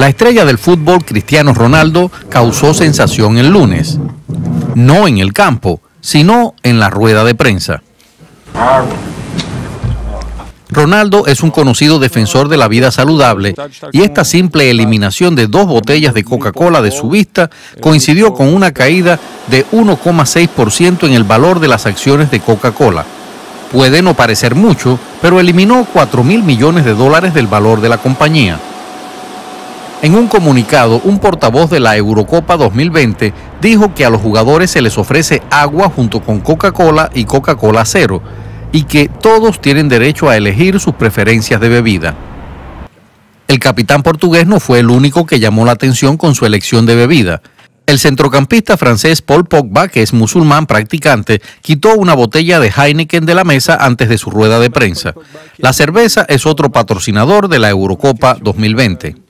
La estrella del fútbol Cristiano Ronaldo causó sensación el lunes, no en el campo, sino en la rueda de prensa. Ronaldo es un conocido defensor de la vida saludable y esta simple eliminación de dos botellas de Coca-Cola de su vista coincidió con una caída de 1,6% en el valor de las acciones de Coca-Cola. Puede no parecer mucho, pero eliminó 4 mil millones de dólares del valor de la compañía. En un comunicado, un portavoz de la Eurocopa 2020 dijo que a los jugadores se les ofrece agua junto con Coca-Cola y Coca-Cola Cero y que todos tienen derecho a elegir sus preferencias de bebida. El capitán portugués no fue el único que llamó la atención con su elección de bebida. El centrocampista francés Paul Pogba, que es musulmán practicante, quitó una botella de Heineken de la mesa antes de su rueda de prensa. La cerveza es otro patrocinador de la Eurocopa 2020.